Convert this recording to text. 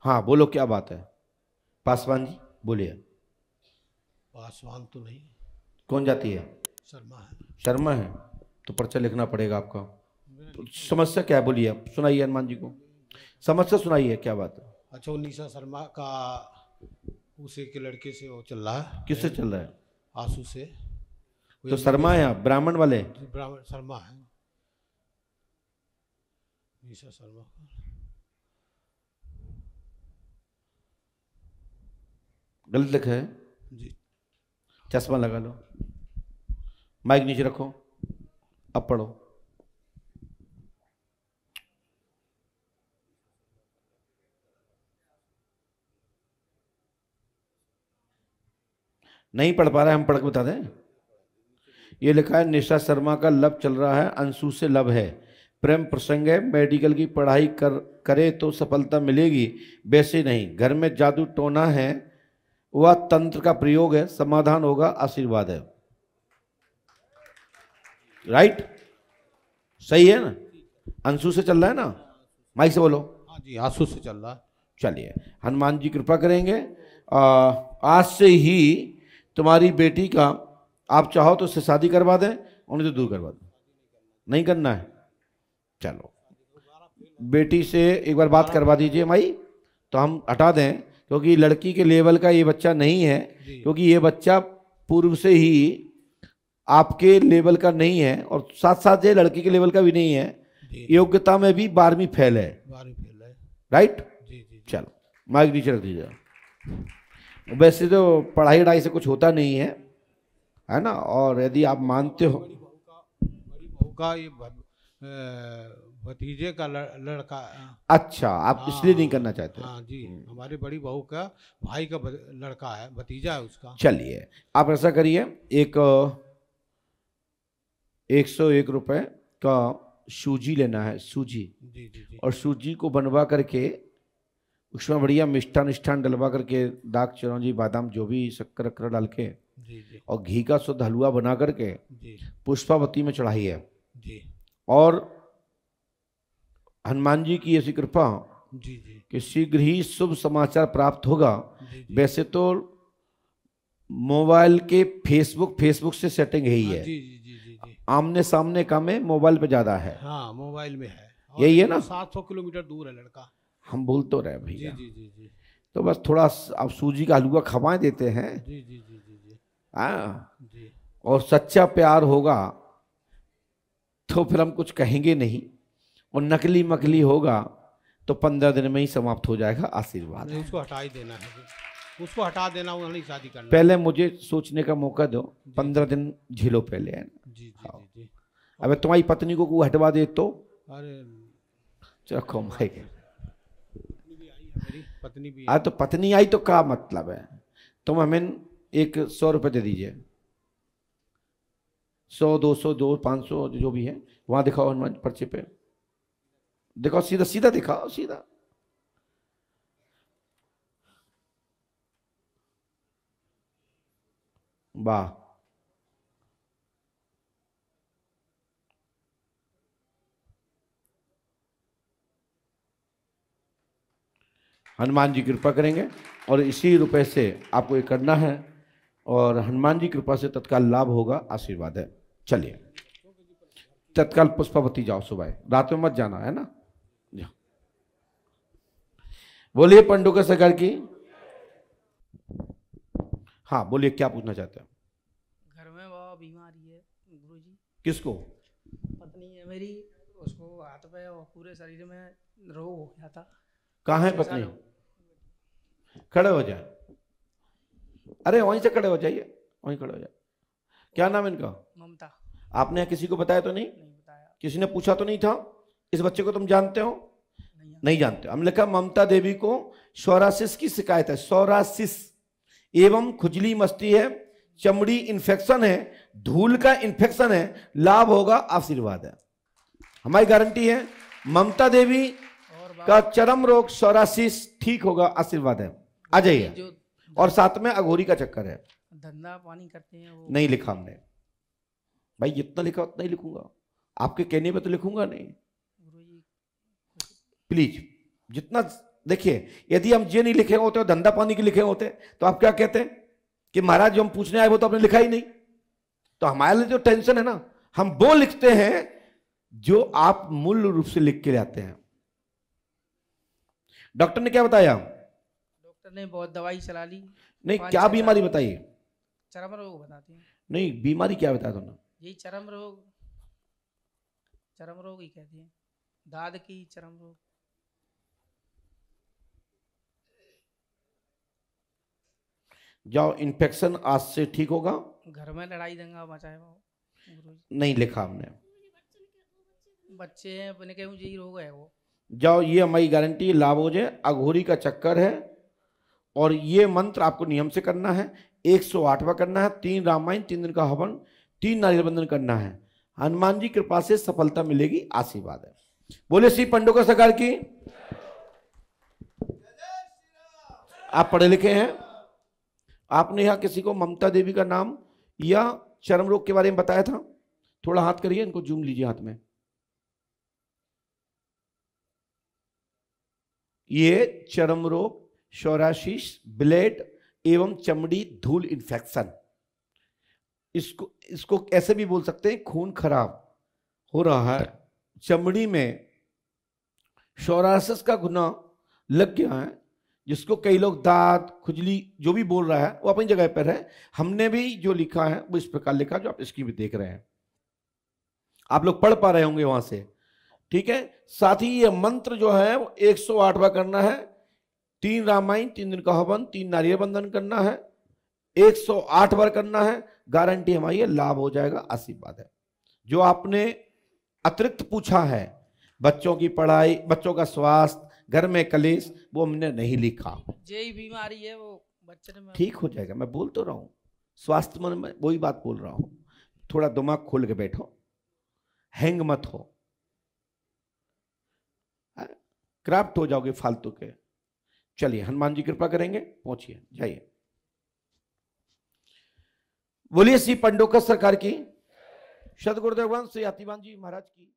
हाँ बोलो क्या बात है? पासवान जी बोलिए। पासवान तो नहीं। कौन जाती है? शर्मा है। शर्मा है? तो पर्चा लिखना पड़ेगा आपका। तो समस्या क्या है? बोलिए आप सुनाइए हनुमान जी को। समस्या सुनाइए क्या बात है? अच्छा वो निशा शर्मा का उसी के लड़के से वो चल रहा है। किससे चल रहा है? आँसू से। तो शर्मा है आप ब्राह्मण वाले? ब्राह्मण शर्मा है। निशा शर्मा गलत लिखा है? जी। चश्मा लगा लो। माइक नीचे रखो। अब पढ़ो। नहीं पढ़ पा रहे हम पढ़ के बता दें? ये लिखा है निशा शर्मा का लब चल रहा है अंशु से लब है। प्रेम प्रसंग है मेडिकल की पढ़ाई कर करे तो सफलता मिलेगी। वैसे नहीं घर में जादू टोना है वह तंत्र का प्रयोग है समाधान होगा आशीर्वाद है। राइट सही है ना? अंशु से चल रहा है ना? माइक से बोलो। हाँ जी आँसू से चल रहा है। चलिए हनुमान जी कृपा करेंगे। आ, आज से ही तुम्हारी बेटी का आप चाहो तो उससे शादी करवा दें उन्हें तो दूर करवा दें। नहीं करना है। चलो। बेटी से एक बार बात करवा दीजिए माई। तो हम हटा दें। क्योंकि लड़की के लेवल का ये बच्चा नहीं है क्योंकि ये बच्चा पूर्व से ही आपके लेवल का नहीं है और साथ साथ ये लड़की के लेवल का भी नहीं है। योग्यता में भी बारहवीं फेल है। बारहवीं फेल है। राइट जी जी चलो माइक नीचे रख दीजिए। वैसे तो पढ़ाई वढ़ाई से कुछ होता नहीं है है ना? और यदि आप मानते हो बड़ी बहू का ये भतीजे का लड़का अच्छा आप इसलिए नहीं करना चाहते? हाँ जी। हमारी बड़ी बहू का भाई का लड़का है भतीजा है उसका। चलिए आप ऐसा करिए एक एक सौ एक रुपये का सूजी लेना है सूजी। जी जी जी। और सूजी को बनवा करके उसमें बढ़िया मिष्ठान निष्ठान डलवा करके दाग चिरौंजी बादाम जो भी शक्कर अक्कर डाल के जी जी। और घी का शुद्ध हलवा बना करके पुष्पावती में चढ़ाइए जी। और हनुमान जी की ऐसी कृपा जी जी। कि शीघ्र ही शुभ समाचार प्राप्त होगा। वैसे तो मोबाइल के फेसबुक फेसबुक से सेटिंग है ही हाँ, जी जी जी जी जी। आमने सामने का में मोबाइल पे ज़्यादा है। हाँ मोबाइल में है। यही है ना? सात सौ किलोमीटर दूर है लड़का। हम भूल तो रहे भैया। जी जी जी तो बस थोड़ा आप सूजी का हलवा खवाए देते हैं। जी जी जी जी जी। हाँ। जी। और सच्चा प्यार होगा। तो फिर हम कुछ कहेंगे नहीं। और नकली मकली होगा तो पंद्रह दिन में ही समाप्त हो जाएगा आशीर्वाद। उसको हटा ही देना है। उसको हटा देना उन्होंने शादी करना। पहले मुझे सोचने का मौका दो पंद्रह दिन झीलो पहले है ना जी जी जी जी। अब तुम्हारी पत्नी को कोई हटवा दे तो? अरे। रखो भाई पत्नी भी है तो पत्नी आई तो क्या मतलब है? तुम हमें एक सौ रुपये दे दीजिए। सौ, दो सौ, दो, पाँच सौ जो भी है, वहाँ दिखाओ हनुमान पर्चे पे। दिखाओ, सीधा सीधा दिखाओ, सीधा। वाह। हनुमान जी कृपा करेंगे और इसी रुपए से आपको ये करना है और हनुमान जी कृपा से तत्काल लाभ होगा, आशीर्वाद है। चलिए। तत्काल पुष्पावती जाओ सुबह। रात में मत जाना है ना? जाओ। बोलिए पंडु के सरकार की। हाँ बोलिए क्या पूछना चाहते हैं? घर में बाबा बीमारी है गुरु जी किसको? पत्नी है मेरी उसको हाथ पे और पूरे शरीर में रोग हो गया था। कहाँ है पत्नी? खड़े हो जाए। अरे वहीं से खड़े हो जाइए। वहीं खड़े हो जाए। क्या नाम इनका? ममता। आपने किसी को बताया तो नहीं? नहीं बताया। किसी ने पूछा तो नहीं था? इस बच्चे को तुम जानते हो? नहीं नहीं जानते। हमने लिखा ममता देवी को सोरासिस की शिकायत है। सोरासिस एवं खुजली मस्ती है चमड़ी इन्फेक्शन है धूल का इन्फेक्शन है लाभ होगा आशीर्वाद है। हमारी गारंटी है ममता देवी का चरम रोग सोरासिस ठीक होगा आशीर्वाद है। आ जाइए। और साथ में अघोरी का चक्कर है। धंधा पानी करते हैं वो नहीं लिखा हमने। भाई जितना लिखा उतना ही लिखूँगा। आपके कहने पे तो लिखूँगा नहीं। प्लीज़ जितना देखिए यदि हम ये नहीं लिखे होते और धंधा पानी के लिखे होते तो आप क्या कहते हैं कि महाराज जो हम पूछने आए वो तो आपने लिखा ही नहीं। तो हमारे लिए जो टेंशन है ना। हम वो लिखते हैं जो आप मूल रूप से लिख के लाते हैं। डॉक्टर ने क्या बताया? डॉक्टर ने बहुत दवाई चला ली। नहीं क्या बीमारी बताइए? चरम रोग बताती हैं। नहीं बीमारी क्या बताया तुमने यही चरम रोग चरम रोग ही कहती हैं। दाद की चरम रोग जाओ इन्फेक्शन आज से ठीक होगा। घर में लड़ाई दंगा मचाए वो नहीं लिखा हमने। बच्चे हैं अपने के यही रोग है वो। जाओ ये हमारी गारंटी लाभ हो जाए। अघोरी का चक्कर है। और ये मंत्र आपको नियम से करना है, एक सौ आठवा करना है, तीन रामायण, तीन दिन का हवन, तीन नारियल बंधन करना है। हनुमान जी कृपा से सफलता मिलेगी, आशीर्वाद है। बोले श्री पंडो का सरकार की। आप पढ़े लिखे हैं? आपने यहाँ किसी को ममता देवी का नाम या चर्म रोग के बारे में बताया था? थोड़ा हाथ करिए, इनको जूम लीजिए हाथ में। ये चर्म रोग शोराशिस ब्लेड एवं चमड़ी धूल इन्फेक्शन इसको इसको ऐसे भी बोल सकते हैं, खून खराब हो रहा है। चमड़ी में शोरासिस का गुना लग गया है, जिसको कई लोग दांत, खुजली, जो भी बोल रहा है, वो अपनी जगह पर है। हमने भी जो लिखा है, वो इस प्रकार लिखा जो आप इसकी भी देख रहे हैं। आप लोग पढ़ पा रहे होंगे वहाँ से। ठीक है? साथ ही ये मंत्र जो है, वो 108वां करना है। तीन रामायण तीन दिन का हवन तीन नारियल बंधन करना है। 108 बार करना है गारंटी हमारी है लाभ हो जाएगा आशीर्वाद है। जो आपने अतिरिक्त पूछा है बच्चों की पढ़ाई बच्चों का स्वास्थ्य घर में कलेश वो हमने नहीं लिखा। यही बीमारी है वो बच्चे में ठीक हो जाएगा मैं बोल तो रहा हूँ। स्वास्थ्य मन में वही बात बोल रहा हूँ। थोड़ा दिमाग खोल के बैठो। हैंग मत हो क्राफ्ट हो जाओगे फालतू के। चलिए, हनुमान जी कृपा करेंगे, पहुंचिए, जाइए। बोलिए, श्री पंडोकर सरकार की सदगुरुदेव श्री अतिमान जी महाराज की।